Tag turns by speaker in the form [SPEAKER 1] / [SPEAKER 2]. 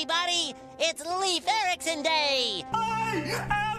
[SPEAKER 1] everybody! It's Leaf Erickson Day! I